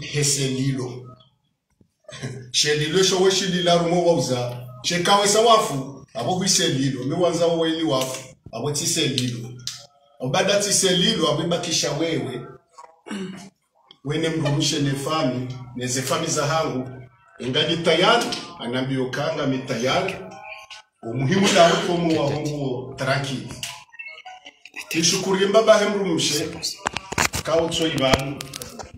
heselilo shelilo showe shilila rumo wauza shekawe sawafu abo huiselilo miwanza woweni wafu. Abo tiselilo obada tiselilo abo bakisha wewe. Wene mrumishe nefami nezefami za hangu. Ingadi tayari? Anambiokanga mi tayari? Umuhimu dawe komu wahungu tranquille tishukurie mbaba hemrumishe kautso ibanu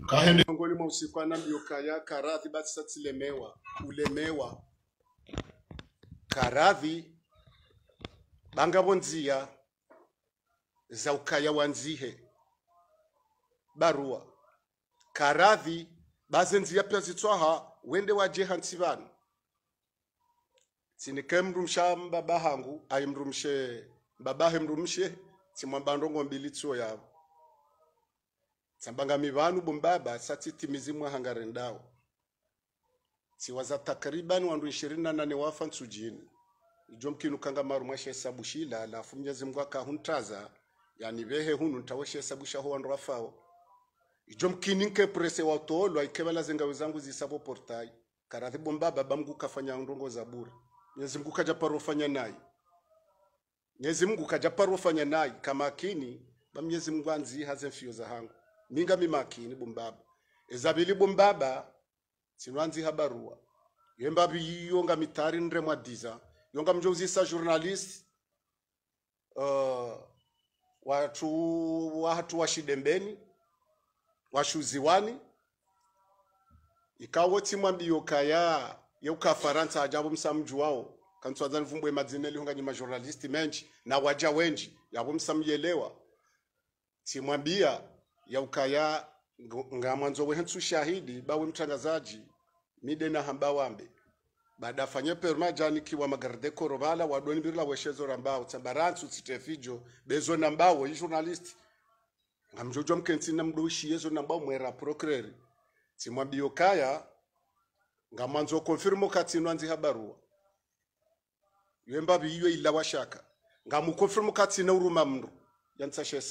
kahende usiku anambio kaya karadhi basi satsilemewa ulemewa. Karadhi bangavo nzia za ukaya wanzihe barua. Karadhi bazenziya pya zitswaha wende waje hansi vanu tsinike mrumsha mbaba hangu ayi mrumshe mbabahe mrumshe tsimwambandongo mbili tsuo yavo tsambangami vanu bumbaba satsitimizi mwahangare ndawo siwaza takriban wandu ishirini na nane wafa ntsujini. Ijo mkinu kanga maru mwashesabu shila alafu mnyezi mungu akahuntaza yani vehe hunu ntaweshesabu shaho wandu wafao. Ijo mkini nke prese wa tolo aikebala zenga wezangu zisabo portai. Karathi bombaba bamgu kafanya ndongo za bure. Mwenyezi Mungu kaja parofanya naye mnyezi Mungu kaja parofanya naye kama akini ba Mwenyezi Mungu anzi haze mfio za hangu minga mimakini bumbaba. Ezabili bumbaba sinwanzi habarua. Yemba biyonga mitari ndre mwadiza. Yonga mjozisa journalist uh, watu watu washidembeni washuziwani ikawo timwambio ya yeuka faransa ajabo msamju wao. Kantswadzani vumbwe madzina lihunga nyima journalist menji na waja wenji yabo msamyelewa timwambia yaukaya ngamwanzo wehensu shahidi bawe mtangazaji mide na hamba wambe. Baada afanye perma jani kiwa magarde korovala wadoni birla weshezo rambao tsambaransu tsitefijo bezo nambao yi journalist. Ngamjojo mkensi namdoshi yezo nambao mwera prokreri. Timwambio kaya ngamanzo konfirmo katino anzi habarua yemba biyo ila washaka nga konfirmo katino uruma mndu yantsashe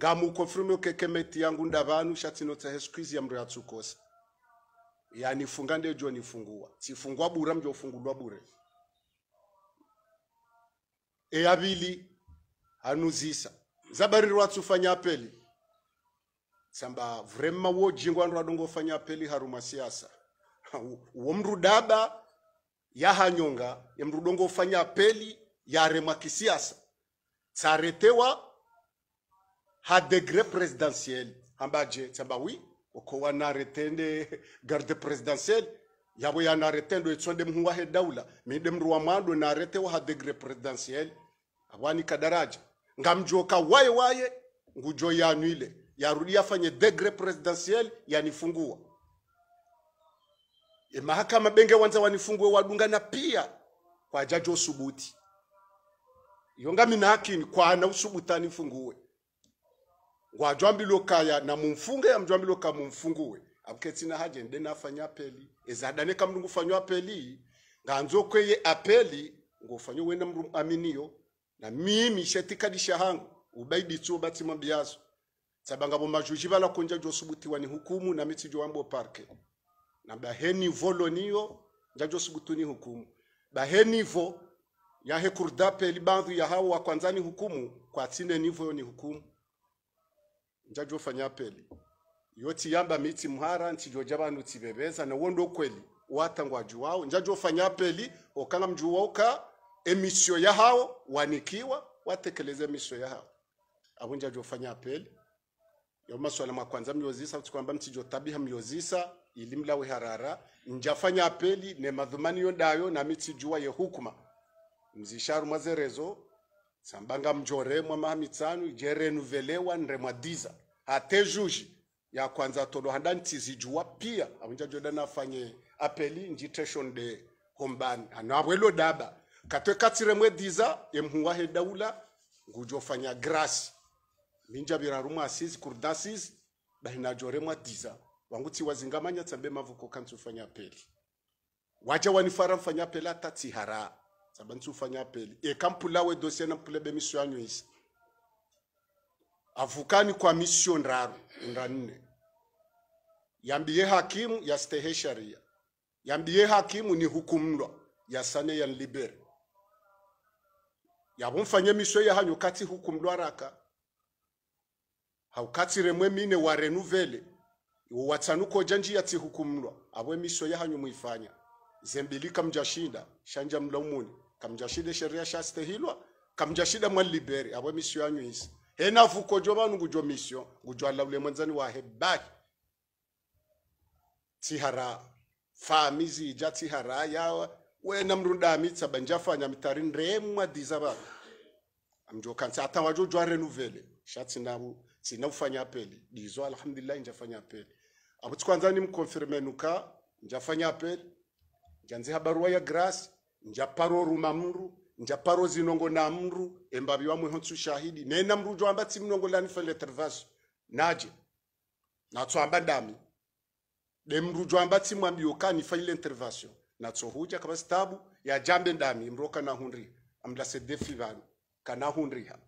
sama ngamu ukekemeti kekemeti yangu ndavanu shatino tsa heskwizi ya mndu yatsukosa yanifunga ndejo nifungua. Sifungwa bura mjo fungulwa bure. E abili hanuzisa zabari rwatsufanya apeli. Samba vrema wo jingwa ndo adongo fanya apeli haruma siasa uwo mrudaba yahanyonga yamrudongo fanya apeli yaremwa kisiasa. Tsaretewa ha degre presidentiel ambaje tsamba wi? Uko wanaretende garde presidentiel yabo yanaretendo etsonde mhuwa he daula. Minde mru wa mwando naretewa ha degré présidentiel awani kadaraja. Ngamjoka waye waye ngujo yanwile yarudi afanye degré presidentiel yanifungua. E mahakama benge wanza wanifungue wadunga na pia kwa jaji usubuti hakini kwa ana usubutani fungue ngwajwambilo kaya na mumfunge amjwambilo ka mumfungue. Abuketsina haje nde nafanya apeli. Ezadane kamndu ngufanywa apeli. Nganzo kweye apeli ngufanywa wena mru aminiyo na mimi shetikadisha hangu ubaidi tso batima biazo sabanga bo majuji bala konja jo subutiwa ni hukumu na miti jo ambo parke. Na baheni volo niyo njajo subutuni hukumu. Baheni vo ya hekurda kurdape bandu ya hawa kwanzani hukumu kwa tine nivo ni hukumu njajo fanya apeli. Yoti yamba miti mhara ntijo jabanu tibebeza na wondo kweli watangwa juwao njajo fanya apeli okanga mjuwa ka emisio ya hao wanikiwa watekeleze emisio ya hao. Abo njajo fanya peli yo maswala mwa kwanza myozisa tukwamba mtijo tabiha myozisa ilimlawe harara. Njafanya apeli ne madhumani yondayo na miti juwa ye hukuma. Mzisharu mazerezo sambanga mjore mwa mahamitsanu jere nuvelewa nre mwadiza hate juji ya kwanza tolo handani tizijua pia. Awinja joda nafanye apeli njitation de homban. Anawelo daba. Katwe emhuwa he daula ngujo fanya grasi. Minja birarumwa asizi kurdasizi bahina jore mwadiza wanguti wazingamanya tsambe mavuko kantu fanya apeli. Waja wanifara mfanya apeli hata tihara saba ufanya apeli. Ekampula kampula we dossier na mpule be mission yanyu isi. Avukani kwa mission raru nda nne yambiye hakimu yastehe sharia. Yambiye hakimu ni hukumlwa yasane yanlibere yabumfanye miswe yahanyu kati hukumlwa raka. Haukatire mwe mine wa renuvele watsanuko janji yati hukumlwa abwe miswe yahanyu muifanya. Zembilika mjashinda shanja mlaumuni kamjashida sheria shastehilwa kamjashida mwaliberi abwe misyo yanyu isi hena fuko jo banu gujo misio. Gujo alawle mwanzani wa hebahi tihara famizi ija tihara yawa wena mrundami tsaba njafanya mitari ndremwa diza ba. Amjo kansa ata wajo jwa renuvele. Sina ufanya apeli dizo alhamdulillah njafanya apeli abu kwanza ni mkonfirme nuka njafanya apeli janzi habarua ya grace njaparo ruma mru njaparo zinongo na mru embabi wamwe honsu shahidi. Nena mru jo amba tsi mnongo lani fele tervaso naje na tsamba dami de mru jo amba tsi mwambi okani fele intervention na tsohuja kaba stabu ya jambe ndami mroka na hunri. Amla se defi vanu kana hunri ha.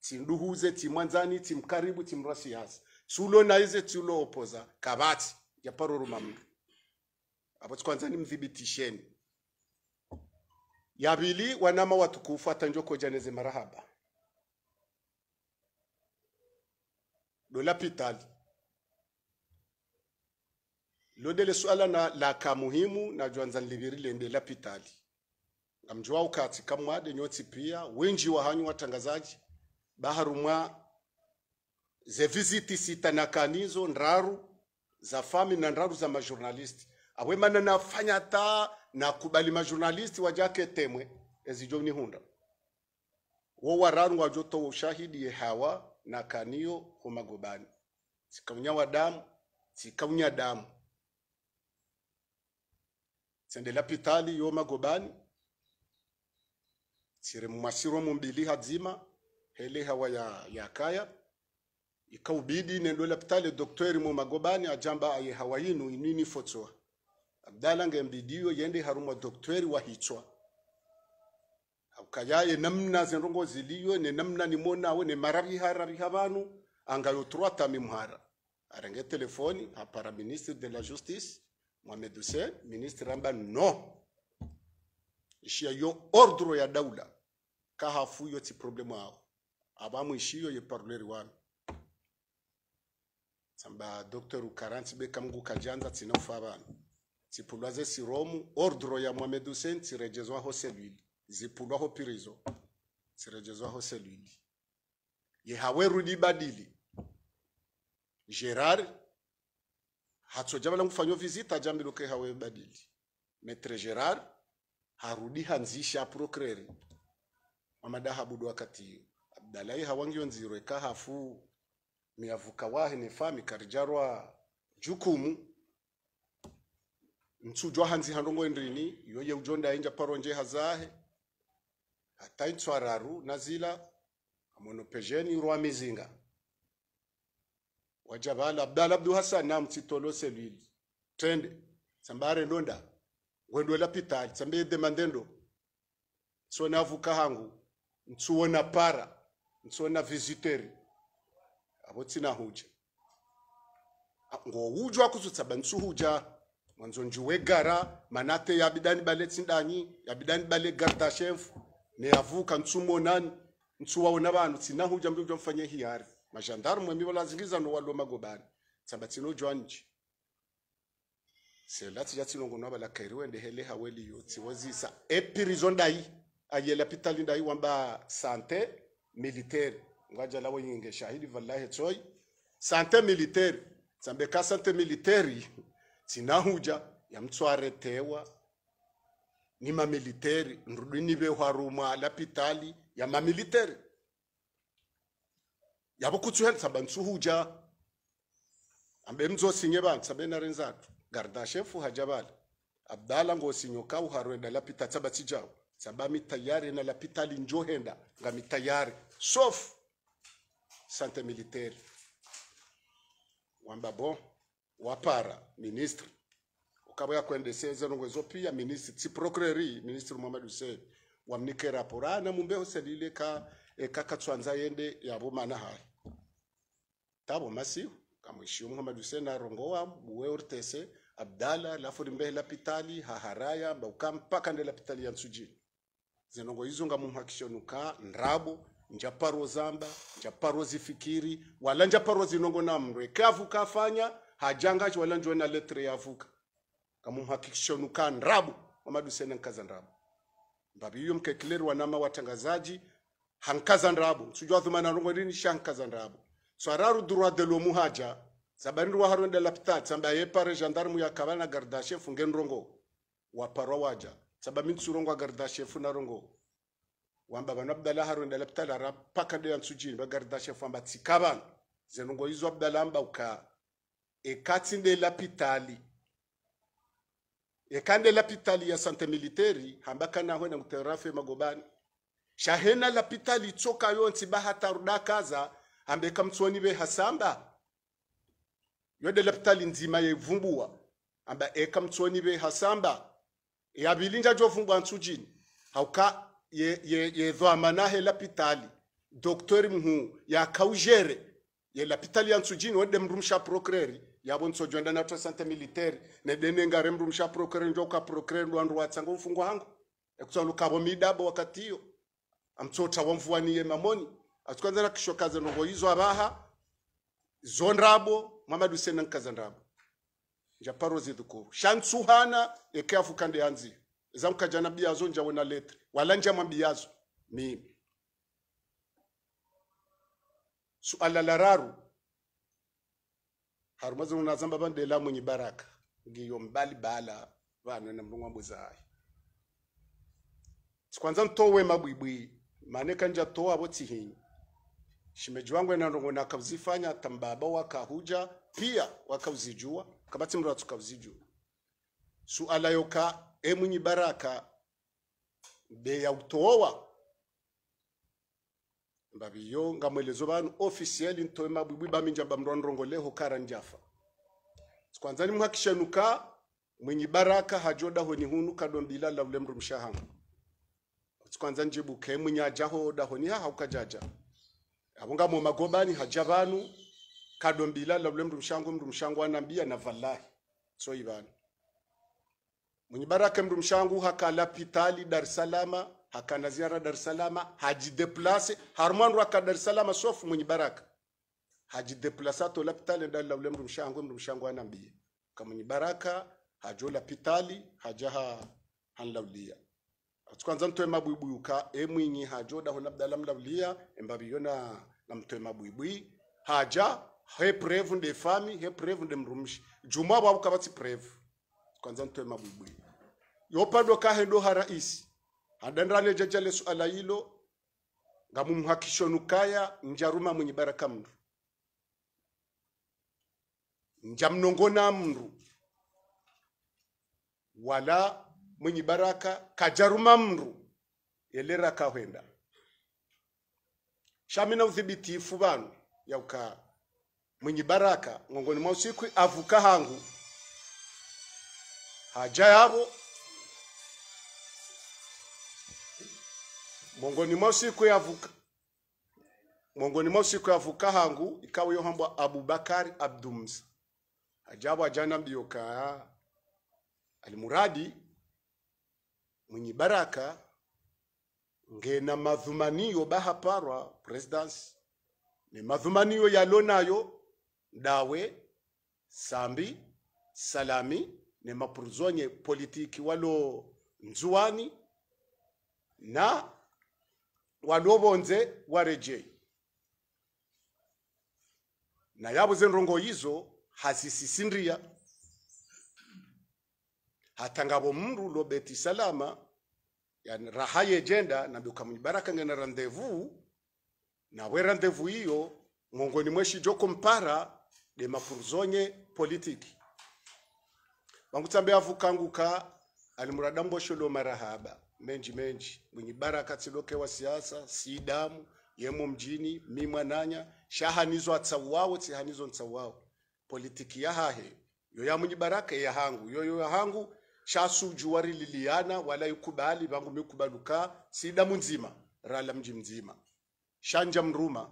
Tinduhuze timwanzani timkaribu timrasias tsulo naize tsulo opoza. Kabati ya paro ruma mru. Apo kwanza ni mthibitisheni ya pili wanama watukufu atanjoko janeze marahaba dola pitali. Lodele swala na la ka muhimu na jwanza libiri lende la pitali. Ukati kamwade nyoti pia wenji wa hanyu watangazaji baharumwa ze visiti sita na kanizo ndaru za fami na ndaru za majournalisti awe manana nafanya ta na kubali majournalisti wajake temwe ezijo ni hunda wo wararu wajoto ushahidi ye hawa na kanio homagobani sikaunya wa damu sikaunya damu. Sendela pitali yo magobani. Sire mwasiro mumbili hadzima hele hawa ya, ya kaya. Ikaubidi nendo lapitali doktori mu magobani ajamba aye hawa yinu inini fotsoa abdala ngembidiyo yende haruma doktori wa hichwa. Akayaye namna zenrongo ziliyo ne namna nimonawe ne marari harari habanu angayo troata mimhara arenge telefoni hapara ministre de la justice Mohamed Hussein ministre amba no. Ishia yo ordre ya daula kahafu yo ti problemu ao. Abamu ishiyo ye parleri wanu samba docteur ukaranti be kamgu kajanza tinofa abanu zipulwaze siromu ordro ya Mohamed Hussein zirejezwaho selwili. Zipulwaho pirizo zirejezwaho selwili. Ye hawerudi badili Gerard hatsoja bala kufanywa visita jambilo ke hawe badili. Metre Gerard harudi hanzisha procureur amada habudu wakati. Abdalai hawangio nziro eka hafu miavuka wahe nefami karijarwa jukumu nsujwa hanzi handongo endrini yoye ujonda inja paronje hazahe. Hataitswararu nazila amono pejeni rwa mizinga. Wajabala abdala abdu hasan na mtsitolo selwili tende sambare ndonda wendo la pitali sambe demandendo tsona vuka hangu ntsuona para ntsuona visiteri. Abo tsina huja. Ngo hujwa kusutsa bantsu mwanzo njuwe gara manate bale tsindanyi yabidani bale garda chef ne avuka ntsumo nani ntsuwa ona bantu tsina huja mbyo mfanye hiyari majandaru mwemi no walo magobani. Tsamba tsino jwanji sela tija tsinongo no bala kairi wende hele haweli yo tsiwazisa epirizo ndai ayela pitali ndai wamba sante militaire ngaja lawo yinge shahidi vallahi tsoi. Sante militaire tsambe ka sante militaire tsinahuja yamtsware tewa ni mamiliteri nrudini be lapitali la pitali ya mamiliteri. Yabo kutsuhel tsaba ntsuhuja. Ambe mzo sinye ban tsabe na renzatu. Garda shefu hajabala abdala ngo sinyo ka uharwenda la pita tsaba tijao tsaba mi tayari na la pitali njohenda nga mi tayari sauf sante militaire wamba bon wapara ministre ukabo yakwendeseze nongwezo pia ministre ti procureur ministre Muhammad Hussein. Wamnike rapora na mumbe hoselile ka e kakatswanza yende yabo mana hai tabo masihu kamwishiyo muhammad hussein arongowa buwe urtese abdala lafu rimbehe lapitali haharaya mbauka mpaka nde lapitali ya nsujini zinongo hizo nuka ndrabo njaparo zamba njaparo zifikiri wala njaparo zinongo na mndu kafanya afanya hajangachi wala njona letre yavuka ngamumhakishonuka nrabu. Mamadu sene nkaza nrabu. Mbabi hiyo mkekileru wanama watangazaji hankaza nrabu. Sujua dhumana rongo rini shankaza nrabo swararu droit de l'homme haja sabari muhaja. waharo de lapita samba ye pare gendarme ya kabana garda chef ngen rongo wa parwa waja. Saba mintu rongo garda chef na rongo. Wamba bana abdala haru de lapita la rap ya nsujini ba garda chef wamba tikaban zenongo hizo abdala amba uka e katinde lapitali e kande lapitali ya sante militeri hambaka na hwena mterafe magobani. Shahena lapitali tsoka yonsi bahataruda kaza ambeka mtsoni be hasamba yode lapitali nzima yevumbua amba eka mtsoni be hasamba yabilinja jovumbua nsujini hauka ye ye ye dhamana manahe lapitali doktori mhu ya kaujere ye lapitali ya nsujini wode mrumsha procureur yabo nsojonda na sante militaire ne dene ngare mrumsha procureur njoka procureur ndo andu watsanga mfungo hangu ekutsalo kabo midabo wakati hiyo. Amtsota wamvuaniye mamoni. Atukwanza na kisho kaze nongo hizo abaha. Zondrabo mamadu sena nkaza nrabo njaparo zidhukuru shantsuhana ekafu kande anzi zamkajana biyazo njawona letre. Wala njama biyazo mimi suala la raru harumaze unazamba bande la mwenye baraka. Ngiyo mbali bala vana na mrungwa mbuzai sikwanza ntowe mabwibwi mane kanja toa abo tihinyi shimeji wangu enandongo nakavzifanya tambaba wakahuja pia wakauzijua kabati mndu tukavziju suala yoka emwinyi baraka be ya utowa mbabiyo ngamwelezo banu officiel ntowe mabwibwi baminja bamrondrongoleho kara njafa. Kwanza ni mhakishanuka mwenye baraka hajoda honi hunu kadombila la ule mru mshahangu. Kwanza njibu ke mwenye ajaho da honi ha haukajaja abunga mu magobani haja banu kadombila la ule mrumshango mrumshango anambia na vallahi so ibanu mwenye baraka mru mshangu hakala pitali Dar es Salaam hakana ziara Dar es Salaam hajideplace. Harmwandu aka Dar es Salaam sofu mwenye baraka. Hajideplace to pitali ndani la ule mru mshangu mru mshangu anambie kama mwenye baraka hajola pitali hajaha hanlaulia kwanza mtoe uka emwinyi hajoda ho labda lamlaulia embabiyona na mtoe mabwibwi. Haja he preve nde fami he preve nde mrumshi juma bwabu kabatsi preve kwanza mtoe mabwibwi. Yopando kahendo ha raisi hadandrane jajale suala hilo ngamumhakishonukaya njaruma mwenye baraka mndu njamnongona mndu wala mwenye baraka kajaruma mndu elera kahwenda shamina uthibitifu vanu yauka mwenye baraka ngongoni mwa usiku avuka hangu. Haja yavo mongoni mwa ya vuka mongoni mwa ya vuka hangu ikawa yo hambwa abubakari abdumza ajabu ajana mbioka alimuradi mwenye baraka ngena madhumanio bahaparwa presidency ni madhumanio yalonayo dawe sambi salami ne mapruzonye politiki walo nzuani na walobonze warejei na yabuze nrongo hizo hazisisindia hata ngabo mndu lobeti salama yani raha yejenda na mbiuka baraka ngena randevu nawe randevu hiyo ngongoni mweshi joko mpara de mapurzonye politiki bangutambe avukanguka alimurada mbosholo marahaba menji menji. Mwenye baraka tsilokewa siasa sidamu yemo mjini mimwananya shahanizo atsauwawo tsihanizo ntsauwawo. Politiki yahahe yo ya mwenye baraka ya hangu. Yoyo ya hangu shasuju warililiana wala yukubali vangu mikubaluka sidamu nzima rala mji mzima. Shanja mruma.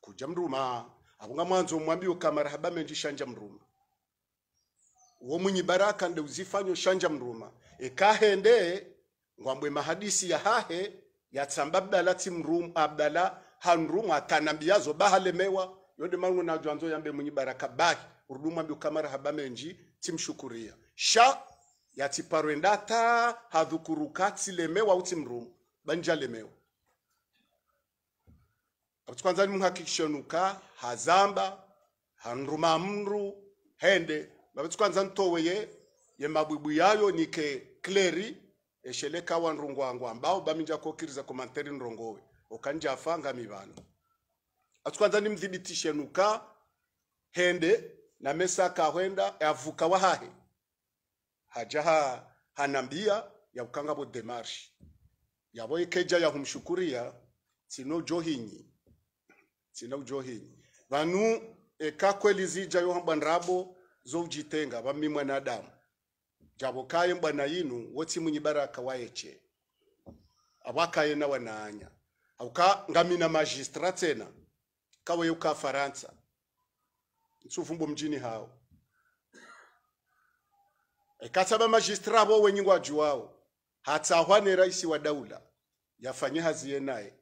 Kuja mruma. Abunga mwanzo mwambi ukamara haba menji shanja mruma. Wo mwenye baraka nde uzifanyo shanja mruma ekahende ngwambwe mahadisi ya hahe yatsamba abdala ti mrum abdala hanrum atanambiyazo bahalemewa yonde mangu na jwanzo yambe munyi baraka bahi. Urudumwa mbi kamara haba menji timshukuria sha yatiparwendata hadhukuruka tilemewa uti mrum banja lemewa. Kwanza nimhakikishonuka hazamba hanruma mru hende. Babati kwanza ntoweye ye mabwibwi yayo nike kleri esheleka wa nrungwangu ambao baminja kokiriza komanteri nrongowe. Okanja afanga mibano. Atukwanza ni nimdhibitishe nuka hende na mesa kahwenda avuka wahahe hajaha hanambia ya ukanga bo demarche. Yabo ikeja ya humshukuria sino johinyi. Sino johinyi. Vanu eka kweli zija yo hambandrabo zo ujitenga vami mwanadamu mbana mbwana yinu woti munyi baraka waeche awakaye na wanaanya auka ngamina magistra tena kawe uka faransa. Nsufumbo mjini hao. Ekasaba magistra abo wenyi hata hatsahwane raisi wa daula. Yafanye haziye naye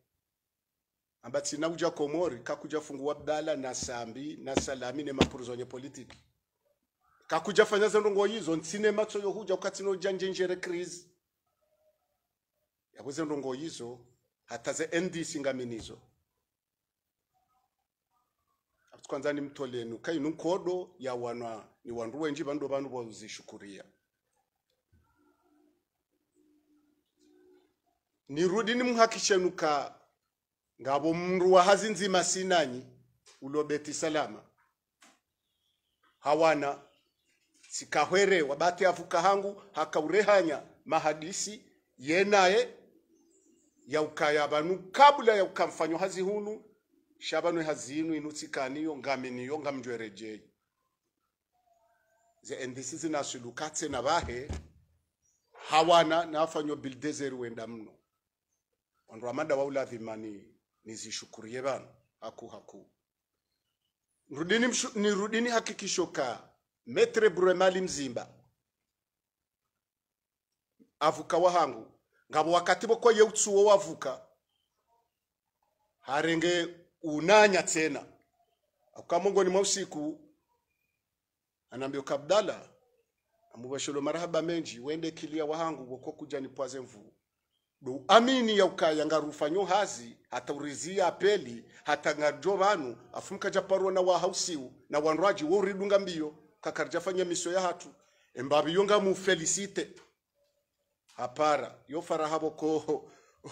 ambati nauja komori kakuja fungua bdala na sambi na salami ne mapurizonye politiki kakuja fanya zendongo hizo ntsine matso yo huja ukati no janje njere krizi. Zendo ndongo hizo hata ze NDC ngaminizo kwanza ni mtolenu kai nukodo ya wana ni wandu wenji bando banu bozishukuria nirudi nimhakishenuka ngabo mndu wa hazi nzima sinanyi ulobeti salama. Hawana sikahwere wabate avuka hangu hakaurehanya mahadisi yenaye yaukaya banu kabla ya ukamfanyo hazihunu shabanu hazi inu inutsikaniyo ngaminiyo ngamjwerejei ze endisi zinasulukatse na bahe hawana nafanyo bildezeri wenda mno. Wandu amada wauladhimani nizishukurie bana haku haku. Nirudini, nirudini hakikisho ka metre bremali mzimba. Avuka wahangu. Ngabo wakati boko yeutsuwo wavuka. Harenge unanya tena. Akamongoni mwa usiku anambio kabdala amubasholo marahaba menji wende kilia wahangu boko kuja nipwaze mvuu do amini ya ukaya ngarufanyo hazi hata urizia apeli hata ngajo vanu afumka japaro na wahausiu na wanraji wo ridunga mbio kakarja fanya miso ya hatu. Embabi mu felicite. Hapara yo faraha ko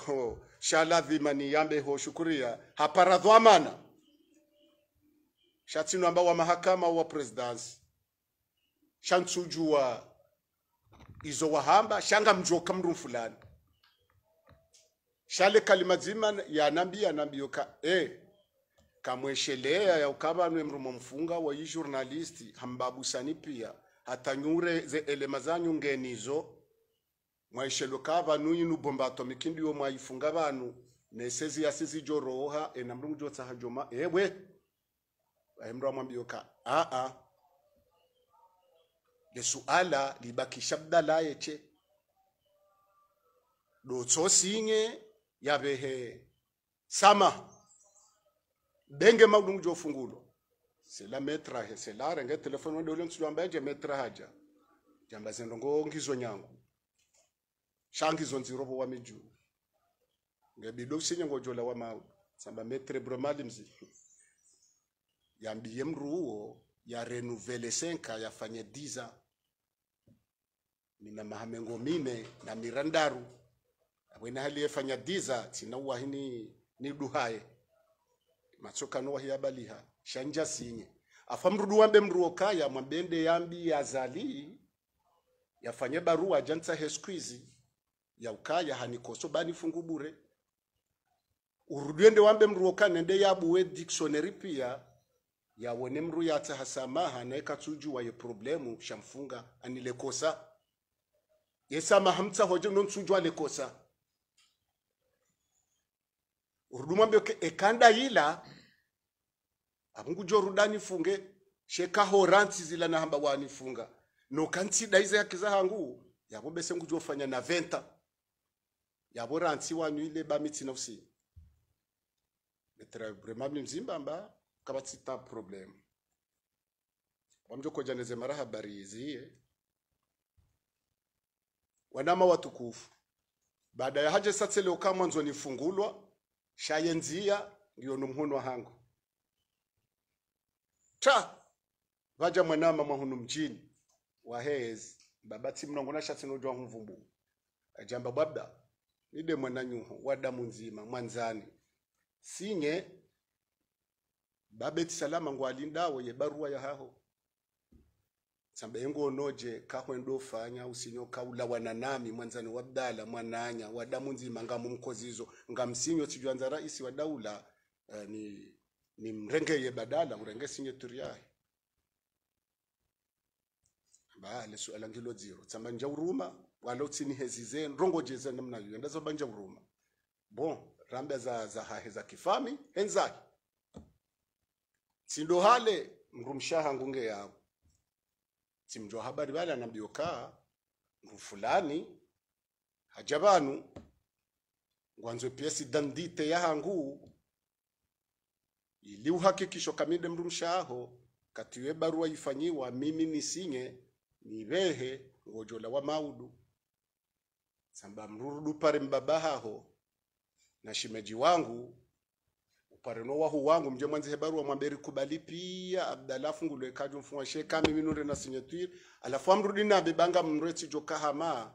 oh, shala dhimani yambe ho shukuria. Hapara dhwamana. Shatino amba wa mahakama wa presidency shantsujua izo wahamba shanga mjoka mndu fulani shale nambi ya nambi yoka. E kamweshelea ya ukabanwe mrumo mfunga wa yi hambabusani pia hata nyure ze elema zanyu ngenizo mwaishelo kava nuyi nubomba atomikindi yo mwaifunga vanu. Nesezi yasizi joroha ena mrungu jotsa hajoma. Ewe! Aemro amwambi yoka. A a le suala libakisha bdala yeche dotso yavehe sama benge maudungu jo fungulo. Sela metra he sela renge telefone wende ule nsulo ambaye metra haja. Jamba zendo ngo ngizo nyangu. Shangizo nzirobo wa miju. Ngebido sinye ngojola wa mau samba metre bromali mzi. Yambiye mruo ya renuvele senka yafanye 10 mina mahamengo mine na mirandaru. Wena hali efanya diza tina wahini ni duhaye matsoka no wahiya baliha shanja sinye afa mrudu wambe mruo kaya mwambende yambi yazali yafanye barua jantsa heskwizi ya ukaya hanikoso bani fungu bure. Urudwende wambe mruo kanende yabuwe dictionary pia yawone mru yata hasamaha naye wa ye problemu shamfunga anilekosa yesa hamtsa hoje non tsujwa lekosa uruduma mbio ekanda ila abungu jo rudani funge sheka horanti zila na hamba wani funga no kanti daize yakiza hangu yabo bese ngujo fanya na venta. Yabo ranti wanyu ile ba miti na usi. Metra vraiment mzimba mba kabati ta problem. Wamjo koja neze mara habari hizi eh. wanama watukufu. Baada ya haja satse leo kama mwanzo nifungulwa shayenzia ngiyo numhunu hangu ta vaja mwanama mwahunu mjini wahezi babati mnongona shatino nojwa humvumbu. Ajamba babda nide mwananyuho wadamu nzima mwanzani. Sinye babeti salama ngwalindawo ye barua ya haho samba yengo noje kahwendo fanya usinyo kaula wananami mwanzani wabdala mwananya wadamu nzima ngamu mkozizo ngamsinyo tijwanza raisi wa daula uh, ni ni mrengeye badala urenge sinye turiyahe bale suala ngilo zero. Tsamba nja uruma wala utsini hezi zen rongo jeze namna hiyo ndazo banja uruma. Bon rambe za za hahe za kifami enzai sindo hale mrumshaha ngunge yao simjwa habari bali anambioka mru fulani haja hajabanu ngwanzo piesi dandite yahangu ili uhakikisho kamide mrumshaho katiwe barua ifanyiwa mimi nisinye nivehe ngojola wa maudu. Samba mrurudu pare mbabahaho na shimeji wangu upare no wahu wangu mje mwanzi barua mwamberi kubali pia abdala fungulwe kaju mfunwa sheka mimi nure na signature alafu amrudi na bibanga mreti joka hama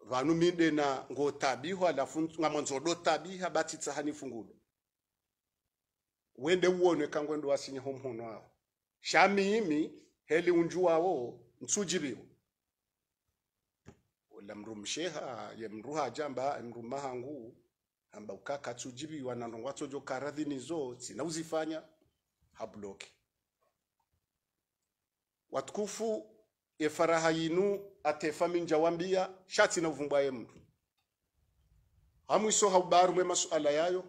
vanu minde na ngo tabiho alafu ngamonzo do tabiha bati tsahani fungulo wende uone kangwendo asinye homhono wao shamimi heli unjuwawo nsujiriwo ola mndu msheha ye mruha jamba mndu mahangu amba ukaka tsujibiwa na ndongwa jo karadhini zo tsina uzifanya. Habloke. Watukufu efaraha yinu atefa minja wambia shati na uvumbwa ye mndu hamwiso haubaru mwe masuala yayo.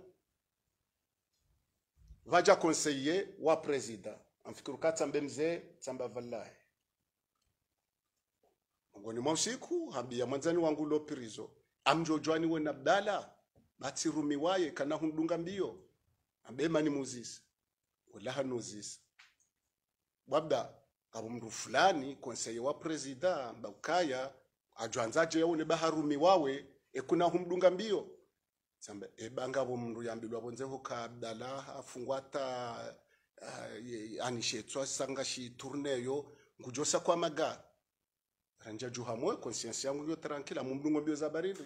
Vaja konseye wa presida amfikiru katsambe mzee tsamba vallahi mgoni mwa usiku hambia mwanzani wangu lopirizo amjojwani wena nabdala batsirumi waye kana hundunga mbio? Ambema ni muzisa walaha nuzisa wabda abo mndu fulani konseye wa presida mbakaya ajwanzaje yaone baharumi wawe ekuna humdunga mbio? Samba ebanga bo mndu yambilwa bonzeho ka abdala afungwata uh, anishetswa sanga shi tourneyo ngujosa kwa maga. Ranja juhamwe konsiensi yangu yo tranquila mumdungo bio za baridi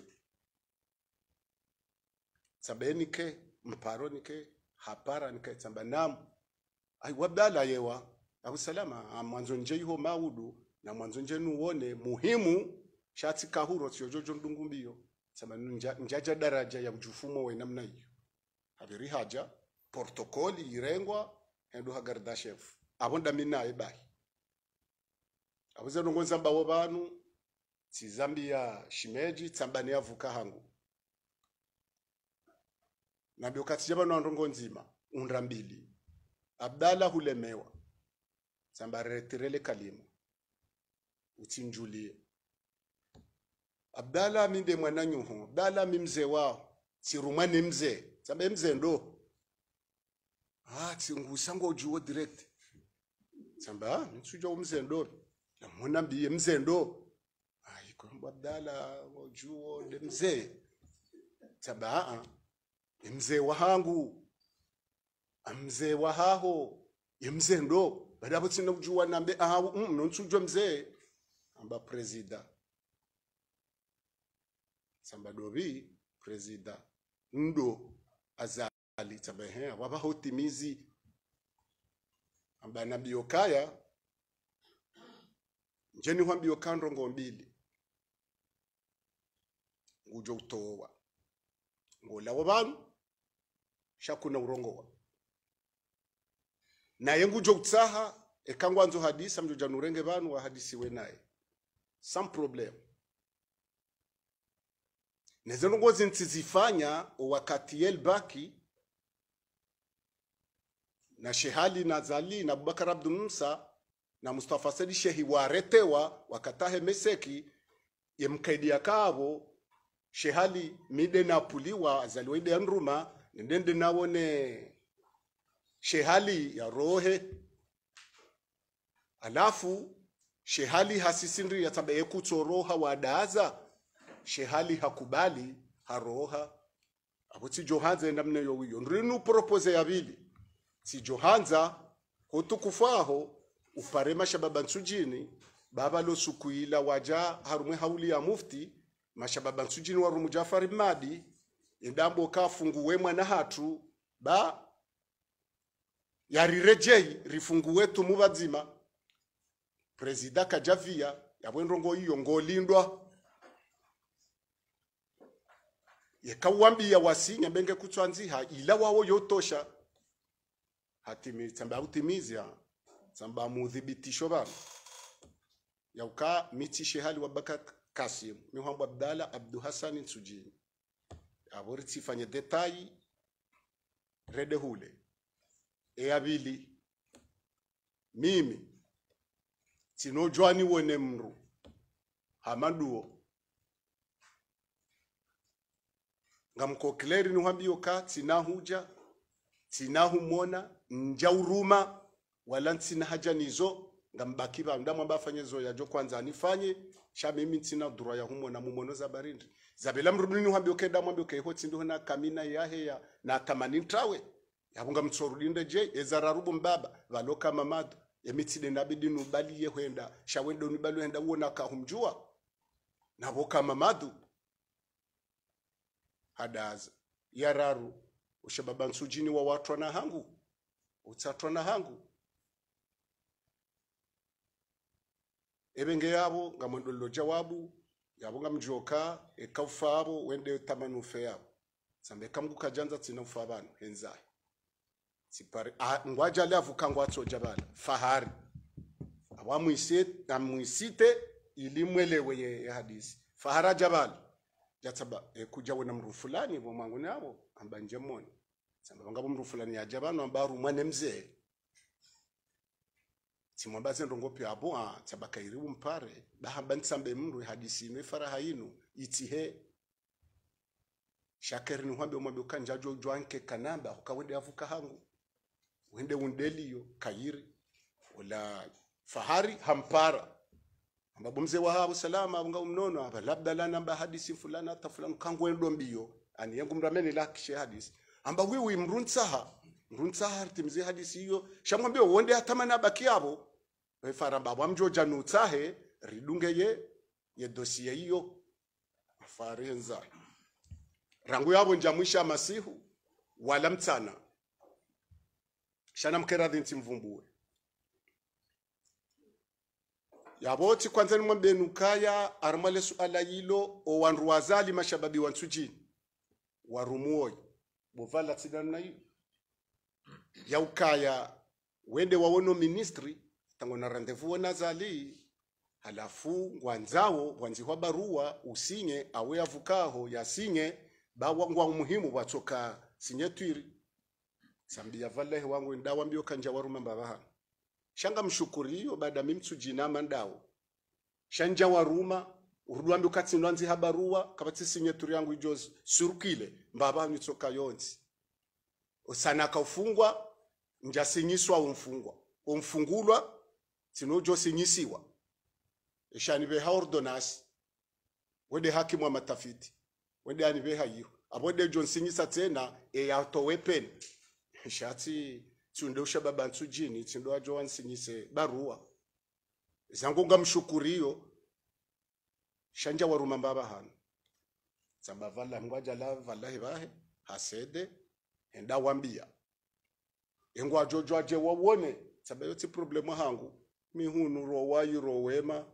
sabeni mparonike haparanike nike hapara nike samba nam ai wabdala yewa. Akusalama amwanzo mwanzo nje iho maudu na mwanzo nje nuone muhimu shati kahuro tsiyojojo ndungu mbio. Tsamba nja, njaja daraja ya mjufumo we namna hiyo. Habiri haja protokoli irengwa hendu hagarda chef abonda mina ebahi abuze nongonza mbawo banu tizambia shimeji tsambani yavuka hangu nabio kati jaba no ndongo nzima undra mbili. Abdala hulemewa. Tsamba retirele kalima utinjulie abdala minde mwana nyuho abdala mi mzee wao. Sirumwa ni mzee. Sambe mzee ndo. Ah tsingusa ngo juo direct. Samba nsujo mzee ndo. Namona mbiye mzee ndo. Ai kwa abdala juo de mzee. Tsamba ah mzee wa hangu. Mzee wa haho. Mzee ndo. Badapo tsina kujua nambe ah mm, nonsujo mzee. Amba presida samba dobi presida ndo azali tabehe he timizi amba nabio kaya njeni hwambio okandro mbili. Ngujo utowa. Ngolawo banu shakuna urongowa naye ngujo utsaha ekangwanzo hadisa mjoja nurenge banu wa hadisi we naye some problem. Nezo ngozi ntizifanya wakati yelbaki na shehali na zali na abubakar abdu musa na mustafa sedi shehi waretewa wakatahe meseki yemkaidia kavo shehali mide napuliwa azaliwa ide ya nruma nendende nabone shehali ya rohe. Alafu shehali hasisindri ekutsoroha wadaza shehali hakubali haroha abo tijohanza enda mne yowiyo ndrinu propose yavili tijohanza johanza hotukufaho uparema shababa nsujini baba lo sukuila waja harumwe hauli ya mufti. Mashababa nsujini warumu jafari madi endambo kafunguwe mwana hatu ba yarirejei rifunguwe tumu bazima. Prezida kajavia yabwendongo iyo ngolindwa. Yekawambia wasinya benge kutswanziha ila wawo yotosha. Hatimi tsamba utimizia tsamba mudhibitisho bana. Yauka mitishe hali wa kasim mihwambo abdala abdu hasani nsujini abori tsifanye detai rede hule. Eyabili mimi tinojwani wone mru hamaduo. Ngamkokleri niwambio ka tinahuja tinahumona njauruma wala tsinahajanizo haja nizo ngambaki ba ndamwamba afanye zo yajo kwanza anifanye sha mimi ntina dura ya humo na mumono za barindi. Zabela mrudini niwambio ke ndamwambio ke ho tsindu na kamina yahe ya na tamani ntrawe. Yabunga mtsorudinde je ezararubu mbaba valoka mamadu. Emitside nabidi nubali yehwenda shawendo nubali henda uona kahumjua. Na boka madu hadaza yararu ushababa nsujini wa watu na hangu. Utsatwa na hangu ebenge yabo ngamondolo jawabu yabo ngamjoka ekaufa abo wende tamanufe yabo. Sambe kamguka kajanza tsina ufa abantu henzaye sipari ah, ngwaja le avuka ngwatso jabala fahari. Awamwisite amwisite ilimwelewe ye ye hadisi. Fahara jabala jatsaba e, kuja wena mru fulani bo mwangu nabo ambanje mona samba ngabo mru fulani jabano ambaru mwane mzee timwamba zendongo pya abo a tsaba kairi umpare. Bahamba ntsambe mru hadisi ino faraha ino itihe. Shakeri ni hwambe mwambe kanjajo jwanke kanamba ukawende avuka hangu. Wende undeliyo kairi. Ola fahari hampara. Ambapo mzee wa hapo salama unga mnono hapa labda la namba hadisi fulani hata fulani kangu endo mbio ani yangu mrameni la kishe hadisi. Amba wewe mrunsaha mrunsaha timze hadisi hiyo. Shamwambia uonde hata mana we fara baba mjoja nutsahe ridunge ye ye dosie hiyo farenza rangu yabo njamwisha masihu wala mtsana. Shana mkeradhi mvumbuwe yaboti kwanza ni mwambe nukaya armale suala yilo o wanru wazali mashababi wansujini warumuoi. Bovala tsidana ya yaukaya wende wawono ministry tango na rendezvous wona zali halafu ngwanzawo wanzihwa barua usinye awe avukaho yasinye bawangwa muhimu watsoka sinyetwiri sambia valehe wangu ndawa mbio kanja waruma mbabaha shanga mshukuriyo baada mimtsujina mandao. Shanja waruma urudwa mbio katsinwa nzi habarua sinye sinyeturi yangu ijozi surukile mbaba mitsoka yonzi. Osana kaufungwa njasinyiswa umfungwa. Umfungulwa tinojo nyisiwa eshani beha ordonasi. Wede hakimu wa matafiti. Wede ani beha yiho abode jonsinyisa tena eyatowe peni shati tsunde ushababa nsujini tsindo ajo wansinyise barua. Zangu ngamshukuriyo shanja waruma mbaba hano tsamba vala ngwaja la vala hivahe hasede enda wambia. Engwa jojo aje wawone tsamba yoti problemu hangu mihunu ro wayi ro wema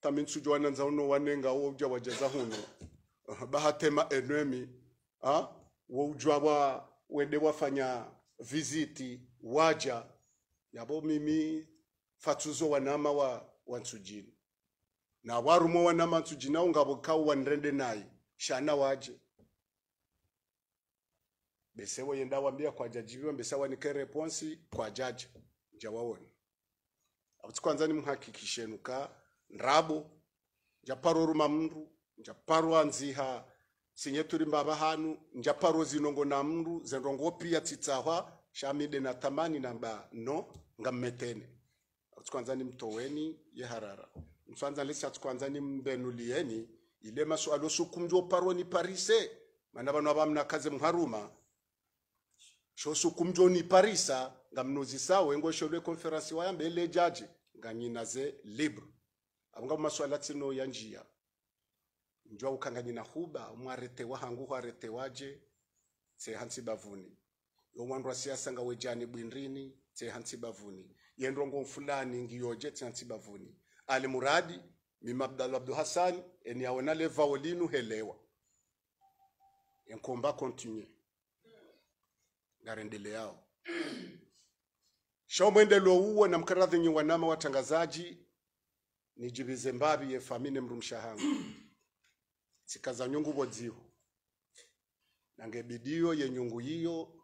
tami joana wananza uno wanenga wo uja wajaza huno bahatema enwemi ha wo ujwa wa wende wafanya viziti waja yabo mimi fatuzo wanama wa wansujini na warumo wanama nsujini au ngabo kau wanrende nayi shana waje. Besewo yenda wambia kwa jaji wiwa mbesa wanike responsi kwa jaji njawawoni abuti kwanza ni mhakikishenu ka nrabo njaparoruma mndu njaparwa nziha sinye turi mbaba hanu njaparo zinongo na mndu zendongo pia titsahwa shamide na tamani namba no ngammetene abuti kwanza ni mtoweni ye harara. Mswanza lesi ati kwanza ni mbenulieni ile maswalo sukumjo paro ni parise. Mana bano abamna kaze mharuma sho sukumjo ni parisa ngamnozisa wengo shole conference wa ile jaji nganyinaze libre. Abunga maswala tsino ya njia. Njwa ukanganyina huba umwarete wahangu hwarete waje tse hansi bavuni. Yomwandu wa siasa nga wejani bwindrini tse hansi bavuni. Yendrongo fulani ngiyoje tse hansi bavuni. Ali muradi mima abdallah abdu hasan eni awona leva olinu helewa. Enkomba continue. Ngarendele yao shomwendelo uwo na mkaradhi wanama watangazaji nijibize mbabi yefamine mrumshahangu sikaza nyungu bodziho nange bidio nyungu hiyo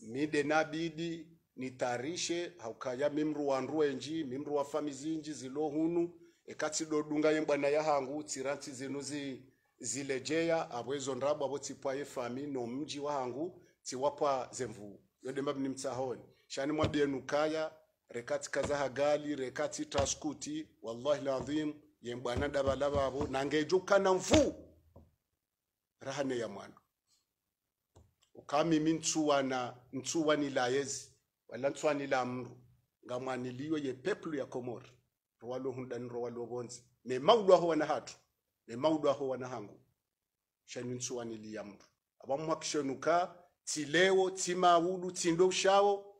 mide nabidi nitarishe haukaya mimru wandu enji mimru wa fami zinji zilo hunu ekatsi dodunga ye bwana ya hangu tsiranti zinu zi zilejeya abwezo ndabo abo tsipwa ye fami no mji wa hangu tsiwapwa zemvu. Yode mabni shani mwabienu kaya rekati kaza hagali rekati taskuti wallahi lazim ye bwana dabala babo nangejo na mfu. Rahane ya mwana. Ukamimi ntsuwana ntsuwani la yezi wala ntsuwani la mru. Ngamwaniliyo ye peplu ya komori. Rowalo hundani rowalo bonzi. Ne maudu aho wana hatu. Ne maudu aho wana hangu. Shani ntsuwani li ya mru. Abamwakishenuka tilewo timawulu tindo shawo